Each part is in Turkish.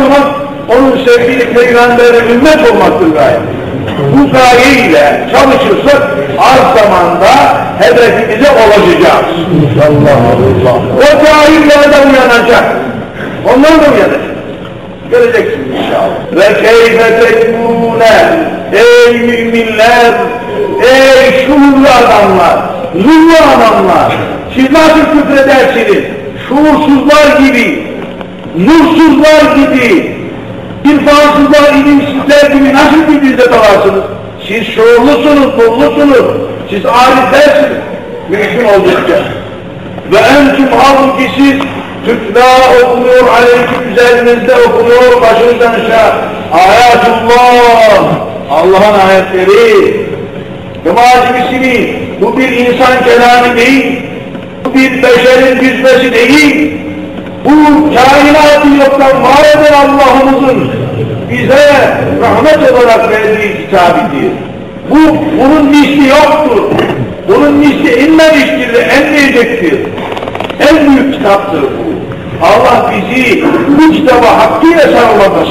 olmak, onun sevgili peygamberine ümmet olmaktır gaye. Bu gayeyle çalışırsak az zamanda hedefimize ulaşacağız. Allah Allah. O cahiller de uyanacak. Onlar da uyanacak. Göreceksiniz inşallah. Ve keyfe tekmûne Ey müminler, ey şuurlu adamlar, nurlu adamlar, siz nasıl küfredersiniz? Şuursuzlar gibi, nursuzlar gibi, irfansızlar, ilimsizler gibi nasıl birbirinize dalarsınız? Siz şuurlusunuz, nurlusunuz, siz ariflersiniz. Mümkün oldukça. Ve entüm halbuki siz tütla okunuyor, aleyküm üzerinizde okunuyor, başınızdan aşağı. Ayatullah, Allah'ın ayetleri. Cemaat-i bu bir insan kelamı değil, bu bir beşerin düzmesi değil, bu kainatı yoktan var eden Allah'ımızın bize rahmet olarak verdiği kitabidir. Bu, bunun misli yoktur. Bunun misli inmemiştir ve enmeyecektir. En büyük kitaptır bu. Allah bizi bu kitaba hakkıyla sarılmak.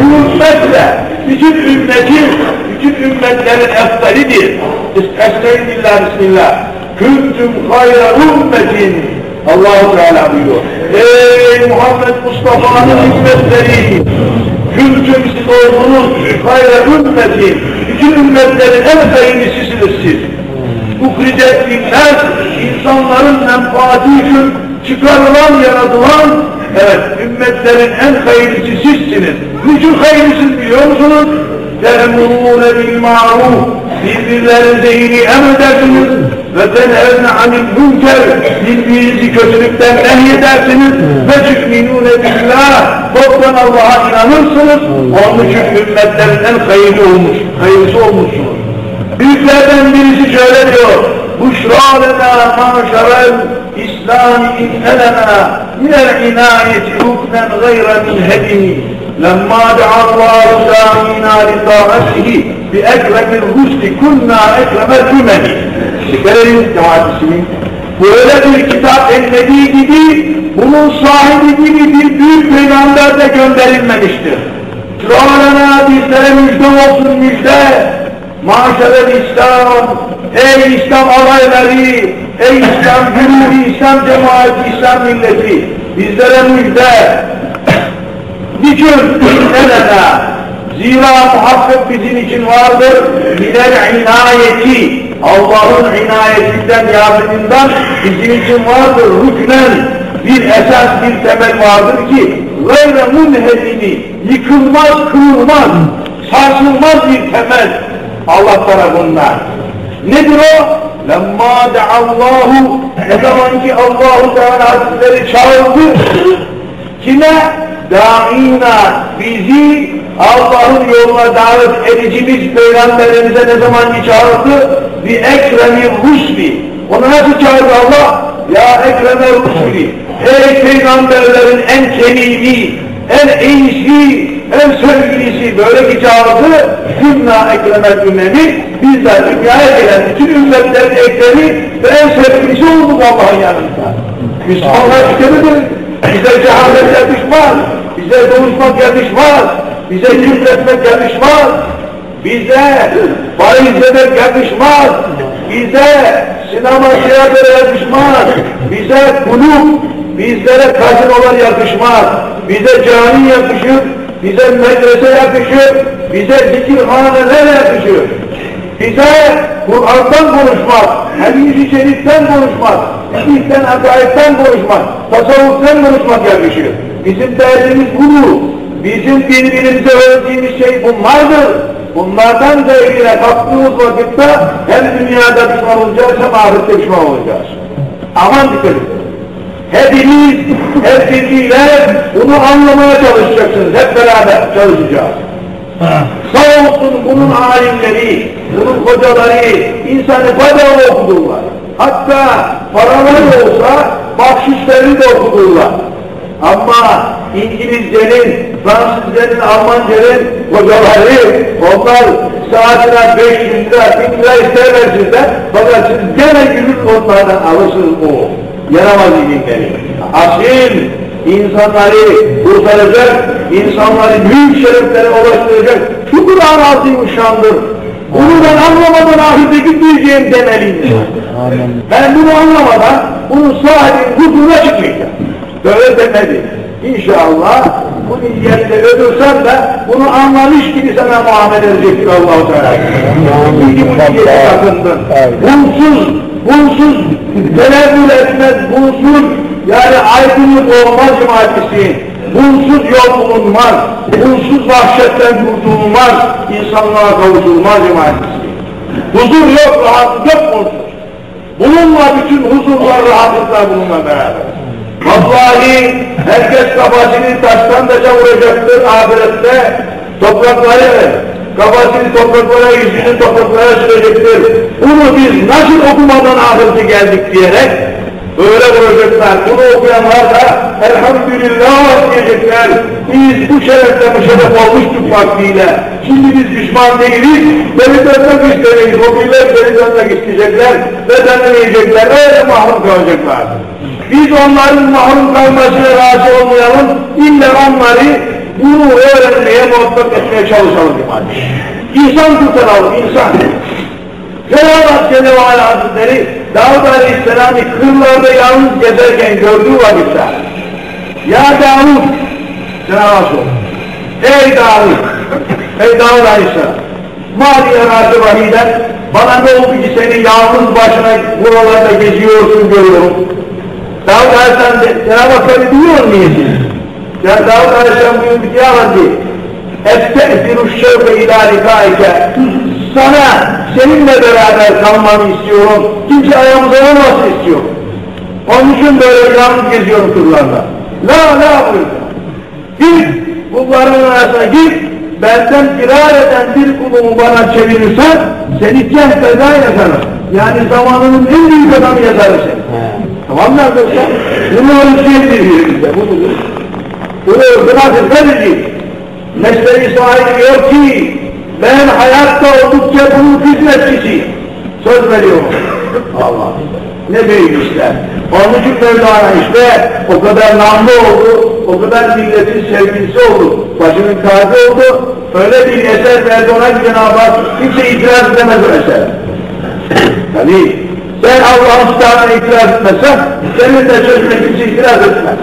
Bu ümmetle, bütün ümmetin, bütün ümmetlerin eftalidir. Estağfirullah, Bismillah. Küntüm hayra ümmetin. Allahu Teala buyuruyor. Ey Muhammed Mustafa'nın hikmetleri! Kültüm siz oldunuz, hayra ümmeti, bütün ümmetlerin en sayıncısısınız siz. Ukridet dinler, insanların menfaati için çıkarılan, yaratılan, evet, ümmetlerin en hayırlısı sizsiniz. Niçin hayırlısınız biliyor musunuz? Te'murûne bil ma'ruf, birbirlerinize iyiliği emredersiniz, ve tenhevne anil münker birbirinizi kötülükten nehyedersiniz ve tü'minûne billah toptan Allah'a inanırsınız onun için ümmetlerin en hayırlı olmuş, hayırlısı olmuşsunuz. Büyüklerden birisi şöyle diyor Buşra lena maşarel İslam innelena minel inayeti hukmen gayre min hedini لما دعا الله سامينا لطاعته بأكرم الرسل كنا أكرم الأمم Şekerin cemaatçisinin böyle bir kitap elmediği gibi bunun sahibi gibi bir büyük peygamber de gönderilmemiştir. Şuralana bizlere müjde olsun müjde. Maşallah İslam, ey İslam alayları, ey İslam gürülü, İslam cemaati, İslam milleti, bizlere müjde. Niçin? Zira muhakkak bizim için vardır, minel inayeti, Allah'ın inayetinden, yardımından bizim için vardır, rüknen, bir esas, bir temel vardır ki, gayre munhedini, yıkılmaz, kırılmaz, sarsılmaz bir temel, Allah tarafından. Nedir o? Lemma deallahu ne zaman ki Allahu Teala Hazretleri çağırdı kime? Dâina bizi Allah'ın yoluna davet edicimiz peygamberimize ne zaman ki çağırdı? Bir ekremi rusli. Onu nasıl çağırdı Allah? Ya ekreme rusli. Ey peygamberlerin en kemili, en iyisi, en sevgilisi böyle ki çağırdı, Hümna ekremel ümmemi, bizler dünyaya gelen bütün ümmetlerin ekremi ve en sevgilisi olduk Allah'ın yanında. Müslümanlar tüketilir, bize cehalet yakışmaz, bize konuşmak yakışmaz, bize küfretmek yakışmaz, bize faiz demek yakışmaz, bize sinema tiyatroya yakışmaz, bize kulüp, bizlere kazinolar yakışmaz, bize cami yakışır, bize medrese yakışır, bize zikirhaneler yakışır. Bize Kur'an'dan konuşmak, hadis-i şeriften konuşmak, fikihten, akayetten konuşmak, tasavvuftan konuşmak yakışır. Bizim derdimiz budur. Bizim birbirimize öğrettiğimiz şey bunlardır. Bunlardan zevkine kalktığımız vakitte hem dünyada düşman olacağız hem ahirette düşman olacağız. Aman dikkat edin. Hepiniz, hep birliğiyle bunu anlamaya çalışacaksınız. Hep beraber çalışacağız. Sağ olsun bunun alimleri, bunun hocaları, insanı bedava okudurlar. Hatta paraları olsa bahşişlerini de okudurlar. Ama İngilizcenin, Fransızcenin, Almancenin hocaları, onlar saatine 500 lira, 1000 lira isterler sizden, fakat siz gene gülüp onlardan alırsınız o yaramaz ilimleri. Asil, insanları kurtaracak, insanları büyük şereflere ulaştıracak şu Kur'an azim şandır. Bunu ben anlamadan ahirete gitmeyeceğim demeliyim. Ben bunu anlamadan bunun sahibinin huzuruna çıkmayacağım. Böyle demedi. İnşallah bu niyetle ölürsen de bunu anlamış gibi sana muamele edecektir Allah-u Teala. İyi bu niyete sakındın. Bunsuz, bunsuz tenezzül etmez, bunsuz yani aydınlık olmaz cemaatisi. Bunsuz yol bulunmaz, bunsuz vahşetten kurtulmaz, insanlığa kavuşulmaz cemaatisi. Huzur yok, rahatlık yok bunsuz. Bununla bütün huzurlar, rahatlıklar bununla beraber. Vallahi herkes kafasını taştan taşa vuracaktır ahirette. Toprakları, kafasını topraklara, yüzünü topraklara sürecektir. Bunu biz nasıl okumadan ahirete geldik diyerek böyle vuracaklar. Bunu okuyanlar da elhamdülillah diyecekler. Biz bu şerefle müşerref olmuştuk vaktiyle. Şimdi biz düşman değiliz. Beni dönmek istemeyiz. O millet beni dönmek isteyecekler. Bedenini yiyecekler. Öyle mahrum kalacaklar. Biz onların mahrum kalmasına razı olmayalım. İlle onları bunu öğrenmeye muvaffak etmeye çalışalım kardeş. İnsan kurtaralım, insan. Cenab-ı Ala Hazretleri Davud Aleyhisselam'ı kırlarda yalnız gezerken gördüğü vakitte Ya Davud Cenab-ı Hak. Ey Davud Ey Davud Aleyhisselam Mali erazi vahiden bana ne oldu ki seni yalnız başına buralarda geziyorsun görüyorum. Davud Aleyhisselam Cenab-ı Hak seni duyuyor mu niyetin? Ya Davud Aleyhisselam buyurdu ki ya Rabbi Estehziru şevke ila likaike sana seninle beraber kalmanı istiyorum. Kimse ayağımıza olmasın istiyorum. Onun için böyle yalnız geziyorum turlarda. La la buyurdu. Git kulların arasına git. Benden firar eden bir kulumu bana çevirirsen seni ceh feda yazarım. Yani zamanının en büyük adamı yazarım seni. Tamam mı arkadaşlar? Bunu ölçüyedir yerimizde. Bu budur. Bunu ırkıma hizmet Mesleği sahibi yok ki ben hayatta oldukça bunun hizmetçisiyim. Söz veriyorum. Allah. Ne büyük işler. Onun için Mevlana işte o kadar namlı oldu, o kadar milletin sevgilisi oldu, başının tacı oldu. Öyle bir eser verdi ona ki Cenab-ı Hak kimse itiraz edemez o eser. Tabii sen Allah'ın kitabına itiraz etmezsen senin de sözüne kimse itiraz etmez.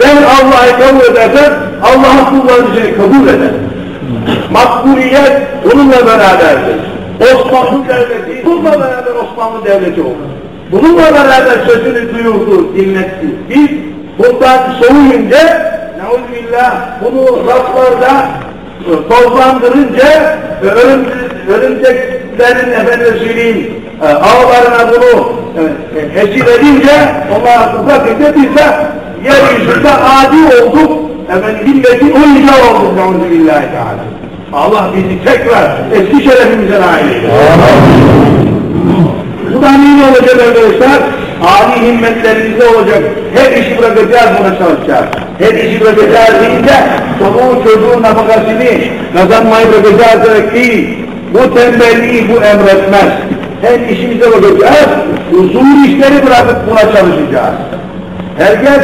Sen Allah'ı kabul edersen Allah'ın kullarını kabul eder. Makbuliyet bununla beraberdir. Osmanlı Devleti bununla beraber Osmanlı Devleti oldu. Bununla beraber sözünü duyurdu, dinletti. Biz bundan soğuyunca Neuzbillah bunu raflarda tozlandırınca ve örümceklerin efendim söyleyeyim e, ağlarına bunu e, esir edince onlar bakınca biz de yeryüzünde adi olduk efendim milletin oyuncağı olduk Neuzbillahi Teala. Allah bizi tekrar eski şerefimize nail. Bu da ne olacak arkadaşlar? Ali himmetlerimizde olacak. Her işi bırakacağız buna çalışacağız. Her işi bırakacağız deyince çoluğun çocuğun nafakasını kazanmayı bırakacağız demek değil. Bu tembelliği bu emretmez. Her işimize bakacağız. Uzun işleri bırakıp buna çalışacağız. Herkes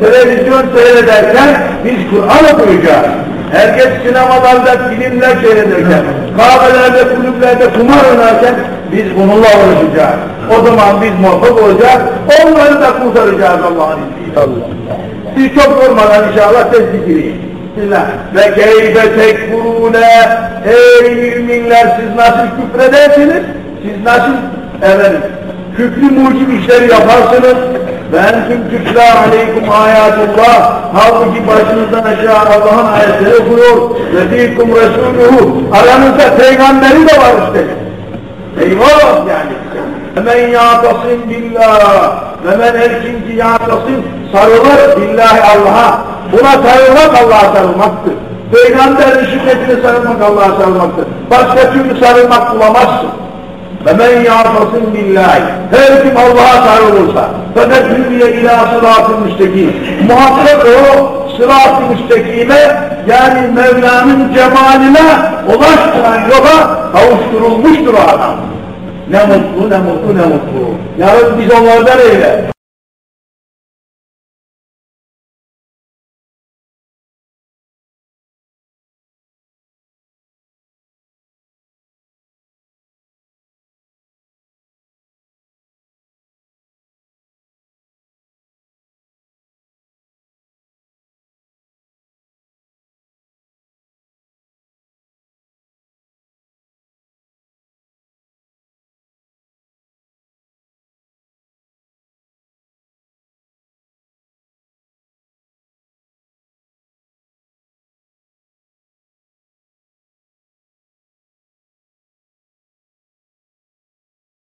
televizyon seyrederken biz Kur'an okuyacağız. Herkes sinemalarda filmler seyrederken, kahvelerde, kulüplerde kumar oynarken biz bununla uğraşacağız. O zaman biz muvaffak olacağız, onları da kurtaracağız Allah'ın izniyle. Siz çok durmadan inşallah gireyim. Bismillah. Ve keyfe tekfurune ey müminler siz nasıl küfredersiniz? Siz nasıl efendim küfrü mucib işleri yaparsınız? Ben tüm tütla aleykum ayatullah. Halbuki başınızdan aşağı Allah'ın ayetleri okuyor. Ve fiikum resuluhu. Aranızda peygamberi de var işte. Eyvah yani. Hemen yâtasın billah. Hemen her kim ki yâtasın sarılır billahi Allah'a. Buna sarılmak Allah'a sarılmaktır. Peygamberin sünnetine sarılmak Allah'a sarılmaktır. Başka türlü sarılmak bulamazsın. Ve men yâtasın billahi. Her kim Allah'a sarılırsa. Fakat hüdiye ilâ sıratı müstekim. Muhakkak o sırat-ı müstekime yani Mevla'nın cemaline ulaştıran yola kavuşturulmuştur o adam. Ne mutlu, ne mutlu, ne mutlu. Ya Rabbi biz onlardan eyle.